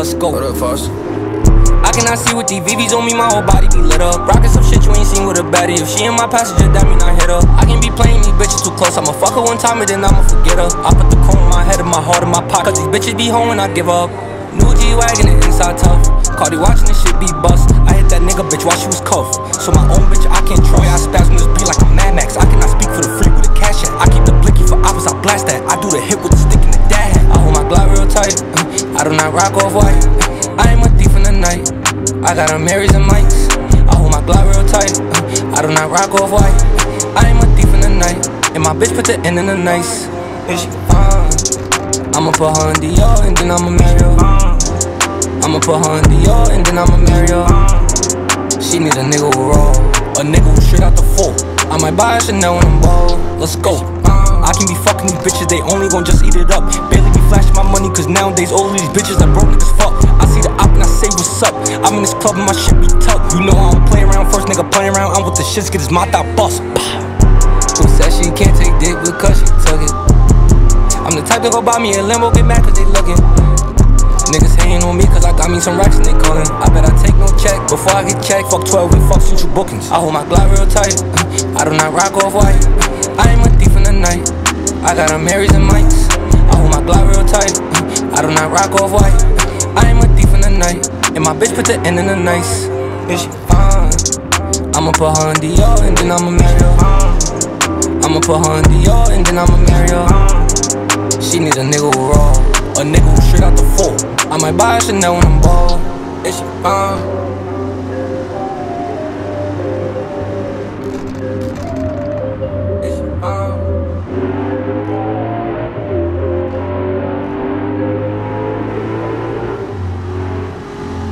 let's go. What up, Foss? I cannot see with these VVs on me, my whole body be lit up. Rockin' some shit you ain't seen with a baddie. If she in my passenger, that mean I hit her. I can be playing these bitches too close. I'ma fuck her one time and then I'ma forget her. I put the cone in my head and my heart in my pocket. Cause these bitches be home when I give up. New G wagon and inside tough. Cardi watching this shit be bust. I hit that nigga bitch while she was cuffed. So my own bitch, I can't try. I spaz on this beat like a Mad Max. I cannot speak for the free with a cash at. I keep the blicky for hours, I blast that. I do the hit with the stick in the dad. I hold my Glock real tight. I do not rock off white. I am a thief in the night. I got a Marys and Mikes. I hold my Glock real tight. uh, I do not rock off white. I am a thief in the night. And my bitch put the end in the nice. And she fine. I'ma put her in Dior and then I'ma marry her. I'ma put her in Dior and then I'ma marry her. She need a nigga who raw, a nigga who straight out the four. I might buy a Chanel when I'm bald. Let's go. I can be fucking these bitches, they only gon' just eat it up. Barely be flashing my money, cause nowadays all these bitches are broke niggas fuck. I see the op and I say what's up. I'm in this club and my shit be tucked. You know I don't play around, first nigga playing around. I'm with the shits, get his mouth out bust. Who said she can't take dick because she took it? I'm the type to go buy me a limo, get mad cause they looking. Niggas hating on me cause I got me some racks and they calling. I bet I take no check before I get checked. Fuck 12 and fuck future bookings. I hold my Glock real tight. I do not rock off white. I am a thief in the night. I got a Marys and Mikes. Rock off white. I am a thief in the night. And my bitch put the end in the nice. And she fine. I'ma put her in Dior and then I'ma marry her. I'ma put her in Dior and then I'ma marry her. She need a nigga who raw, a nigga who straight out the four. I might buy a Chanel when I'm bald. Is she fine?